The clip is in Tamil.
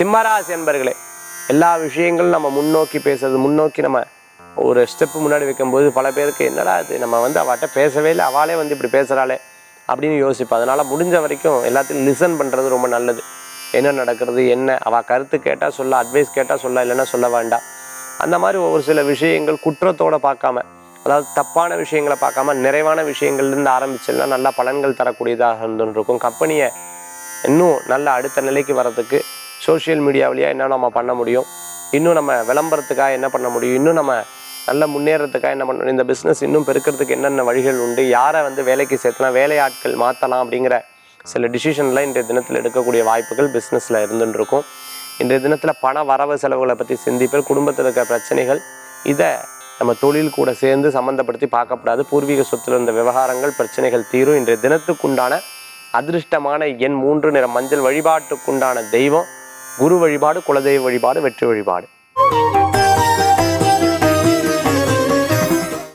சிம்மராசி என்பர்களே எல்லா விஷயங்களும் நம்ம முன்னோக்கி பேசுறது முன்னோக்கி நம்ம ஒரு ஸ்டெப்பு முன்னாடி வைக்கும்போது பல பேருக்கு என்னடா இது நம்ம வந்து அவட்ட பேசவே இல்லை அவளே வந்து இப்படி பேசுகிறாளே அப்படின்னு யோசிப்போம் அதனால் முடிஞ்ச வரைக்கும் எல்லாத்தையும் லிசன் பண்ணுறது ரொம்ப நல்லது. என்ன நடக்கிறது என்ன? அவள் கருத்து கேட்டால் சொல்ல அட்வைஸ் கேட்டால் சொல்ல இல்லைன்னா சொல்ல வேண்டாம். அந்த மாதிரி ஒரு சில விஷயங்கள் குற்றத்தோட பார்க்காம அதாவது தப்பான விஷயங்களை பார்க்காம நிறைவான விஷயங்கள்லேருந்து ஆரம்பிச்சோம்னா நல்ல பலன்கள் தரக்கூடியதாக இருந்துருக்கும். கம்பெனியை இன்னும் நல்ல அடுத்த நிலைக்கு வர்றதுக்கு சோஷியல் மீடியா வழியாக என்ன நம்ம பண்ண முடியும். இன்னும் நம்ம விளம்பரத்துக்காக என்ன பண்ண முடியும்? இன்னும் நம்ம நல்ல முன்னேறதுக்காக என்ன பண்ணணும் இந்த பிஸ்னஸ் இன்னும் பெருக்கிறதுக்கு என்னென்ன வழிகள் உண்டு? யாரை வந்து வேலைக்கு சேர்த்தலாம்? வேலையாட்கள் மாற்றலாம் அப்படிங்கிற சில டிசிஷன்லாம் இன்றைய தினத்தில் எடுக்கக்கூடிய வாய்ப்புகள் பிஸ்னஸில் இருந்துருக்கும். இருக்கும் இன்றைய தினத்தில் பண வரவு செலவுகளை பற்றி சிந்திப்பேன். குடும்பத்தில் இருக்கிற பிரச்சனைகள் இதை நம்ம தொழில் கூட சேர்ந்து சம்மந்தப்படுத்தி பார்க்கப்படாது பூர்வீக சொத்துல இருந்த விவகாரங்கள் பிரச்சனைகள் தீரும். இன்றைய தினத்துக்குண்டான அதிர்ஷ்டமான எண் மூன்று நிற மஞ்சள் வழிபாட்டுக்குண்டான தெய்வம் குரு வழிபாடு குலதெய்வ வழிபாடு வெற்றி வழிபாடு.